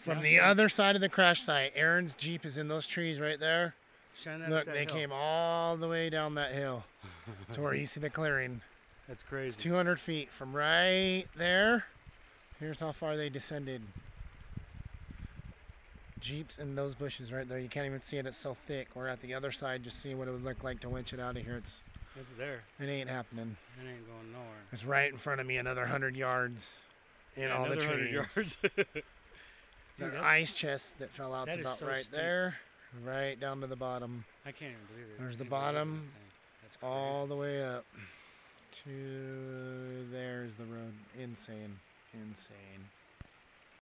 From the other side of the crash site, Aaron's Jeep is in those trees right there. Look, they hill. came all the way down that hill to where you see the clearing. That's crazy. It's 200 feet from right there. Here's how far they descended. Jeeps in those bushes right there. You can't even see it. It's so thick. We're at the other side, just seeing what it would look like to winch it out of here. It's It's there. it ain't happening. It ain't going nowhere. It's right in front of me, another hundred yards in Yeah, all the another 100 trees. yards. Dude, ice chest that fell out's that is about so right steep. there, right down to the bottom, I can't even believe it. There's the bottom, all the way up to there's the road. Insane, insane.